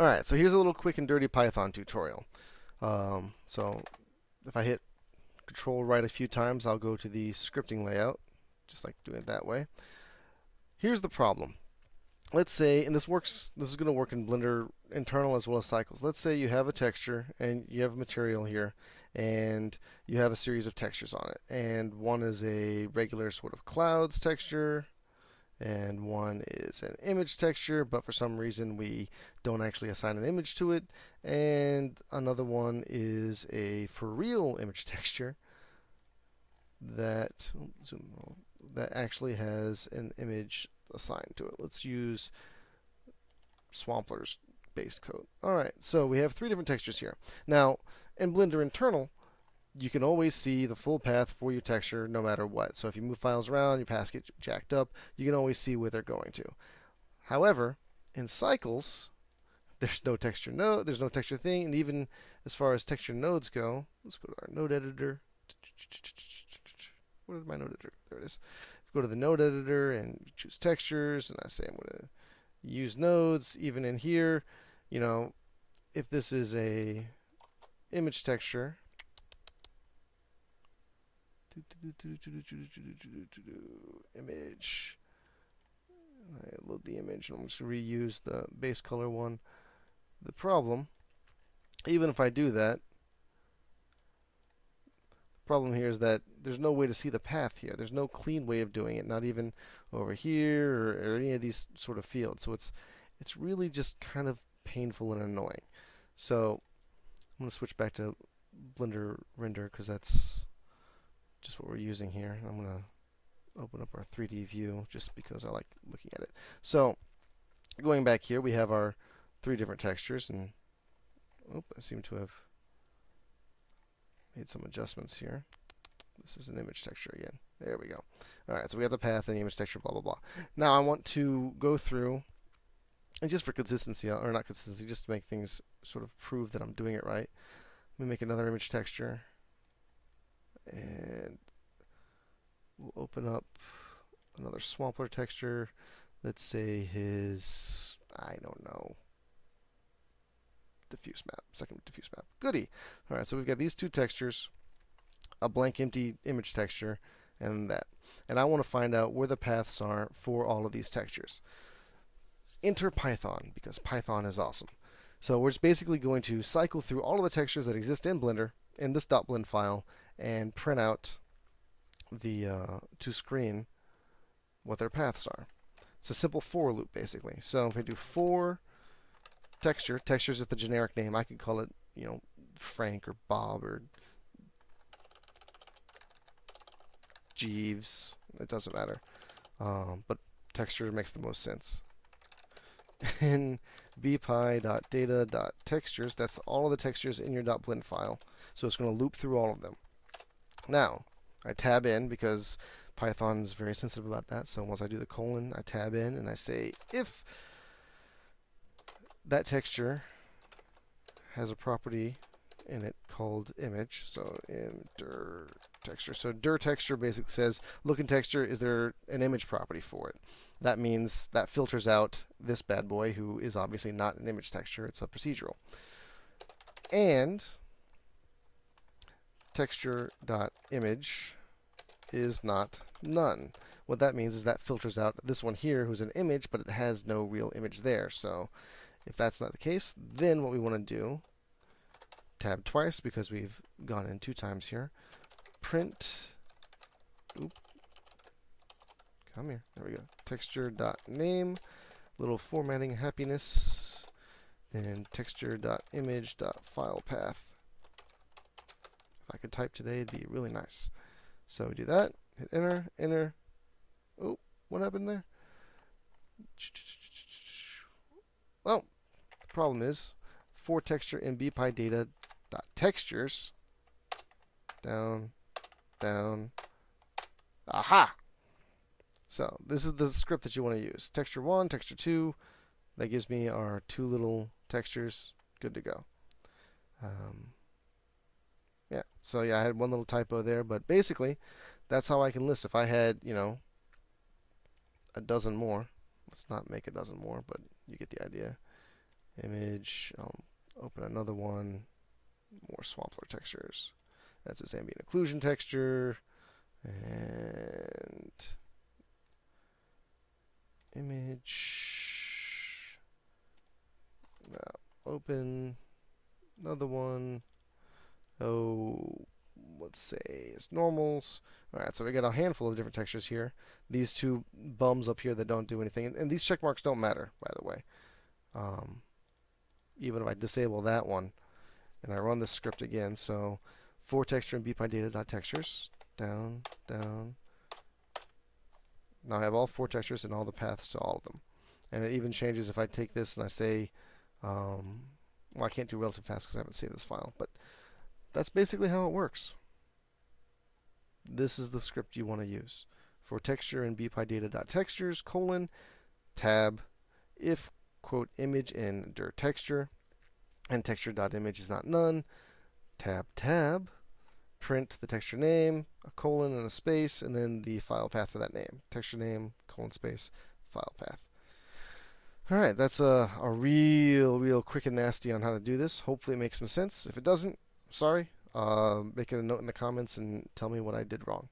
Alright, so here's a little quick and dirty Python tutorial. Um, so if I hit control right a few times, I'll go to the scripting layout, just like doing it that way. Here's the problem. Let's say, and this works, this is going to work in Blender internal as well as cycles. Let's say you have a texture and you have a material here and you have a series of textures on it. And one is a regular sort of clouds texture, and one is an image texture, but for some reason we don't actually assign an image to it, and another one is a for real image texture that that actually has an image assigned to it. Let's use Swampler's based code. Alright, so we have three different textures here. Now, in Blender internal, you can always see the full path for your texture no matter what. So if you move files around, your paths get jacked up, you can always see where they're going to. However, in cycles, there's no texture node, there's no texture thing, and even as far as texture nodes go, let's go to our node editor. What is my node editor? There it is. Go to the node editor and choose textures, and I say I'm going to use nodes. Even in here, you know, if this is a image texture, image. I load the image and I'm just reuse the base color one. The problem, even if I do that, the problem here is that there's no way to see the path here. There's no clean way of doing it, not even over here or, or any of these sort of fields. So it's it's really just kind of painful and annoying. So I'm going to switch back to Blender render because that's just what we're using here. I'm going to open up our 3D view just because I like looking at it. So going back here, we have our three different textures, and oh, I seem to have made some adjustments here. This is an image texture again. There we go. All right, so we have the path and the image texture, blah, blah, blah. Now I want to go through, and just for consistency, or not consistency, just to make things sort of prove that I'm doing it right, let me make another image texture and we'll open up another Swampler texture. Let's say his, I don't know, diffuse map, second diffuse map. Goody. All right, so we've got these two textures, a blank empty image texture, and that. And I want to find out where the paths are for all of these textures. Enter Python, because Python is awesome. So we're just basically going to cycle through all of the textures that exist in Blender in this .blend file and print out the uh, to screen what their paths are. It's a simple for loop basically. So if I do for texture, texture is just the generic name. I could call it, you know, Frank or Bob or Jeeves. It doesn't matter. Um, but texture makes the most sense. in bpy.data.textures, that's all of the textures in your .blend file. So it's going to loop through all of them. Now, I tab in because Python is very sensitive about that. So once I do the colon, I tab in and I say if that texture has a property in it called image. So in dir texture. So dir texture basically says look in texture, is there an image property for it? That means that filters out this bad boy who is obviously not an image texture, it's a procedural. And texture.image is not none. What that means is that filters out this one here who's an image, but it has no real image there. So if that's not the case, then what we want to do, tab twice because we've gone in two times here, print, oop, come here, there we go, texture.name, little formatting happiness, and texture.image.file path. If I could type today, it'd be really nice. So we do that, hit enter, enter. Oh, what happened there? Well, the problem is for texture in bpy data dot textures down, down. Aha! So this is the script that you want to use. Texture 1, texture 2. That gives me our two little textures. Good to go. Um, so yeah, I had one little typo there, but basically, that's how I can list. If I had, you know, a dozen more, let's not make a dozen more, but you get the idea. image. I'll open another one. More Swampler textures. That's his ambient occlusion texture. And image. Now open another one. Oh, let's say it's normals. All right, so we got a handful of different textures here. These two bums up here that don't do anything, and, and these check marks don't matter, by the way. Um, even if I disable that one, and I run this script again, so for texture and bpydata.textures, down, down. Now I have all four textures and all the paths to all of them. And it even changes if I take this and I say, um, well, I can't do relative paths because I haven't saved this file, but that's basically how it works. This is the script you want to use. For texture and bpydata.textures, colon, tab, if, quote, image in dir texture, and texture.image is not none, tab, tab, print the texture name, a colon and a space, and then the file path for that name. Texture name, colon space, file path. Alright, that's a, a real, real quick and nasty on how to do this. Hopefully it makes some sense. If it doesn't, sorry. Uh, make a note in the comments and tell me what I did wrong.